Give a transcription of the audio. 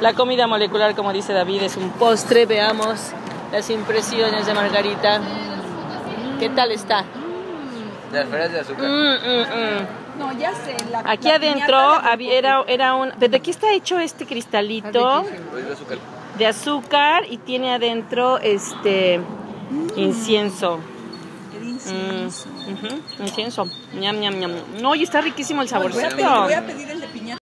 La comida molecular, como dice David, es un postre. Veamos las impresiones de Margarita. ¿Qué tal está? De alférez de azúcar. Mm, mm, mm. No, ya sé. La, Aquí la adentro había, era, era un... ¿De qué está hecho este cristalito? Ah, de azúcar. De azúcar y tiene adentro este mm. incienso. Incienso. Mm, incienso. Ñam, ñam, ñam. No, y está riquísimo el Voy a pedir, voy a pedir el.